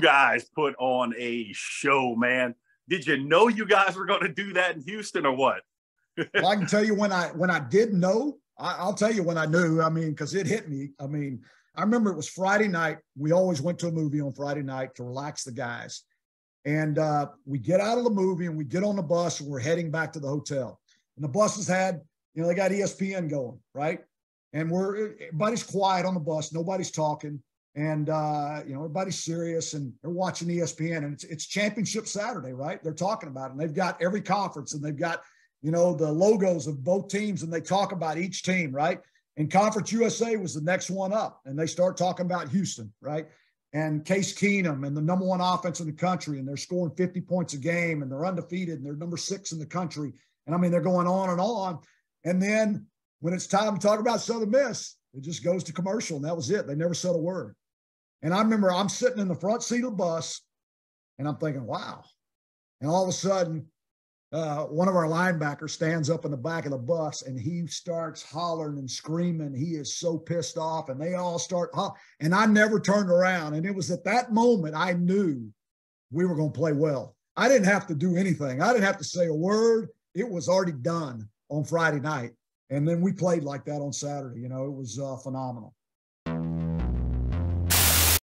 guys put on a show, man. Did you know you guys were going to do that in Houston or what? well, I can tell you when I when I did know. I, will tell you when I knew. I mean, because it hit me. I mean, I remember it was Friday night. We always went to a movie on Friday night to relax the guys, and uh, we get out of the movie and we get on the bus and we're heading back to the hotel. And the buses had, you know, they got ESPN going, right? And we're everybody's quiet on the bus, nobody's talking and uh, you know everybody's serious and they're watching ESPN and it's it's championship Saturday, right? They're talking about it and they've got every conference and they've got you know the logos of both teams and they talk about each team, right? And Conference USA was the next one up and they start talking about Houston, right? And Case Keenum and the number one offense in the country and they're scoring 50 points a game and they're undefeated and they're number six in the country. And I mean they're going on and on. And then when it's time to talk about Southern Miss, it just goes to commercial and that was it. They never said a word. And I remember I'm sitting in the front seat of the bus and I'm thinking, wow. And all of a sudden, uh, one of our linebackers stands up in the back of the bus and he starts hollering and screaming. He is so pissed off, and they all start. And I never turned around. And it was at that moment I knew we were going to play well. I didn't have to do anything, I didn't have to say a word. It was already done on Friday night. And then we played like that on Saturday. You know, it was uh, phenomenal.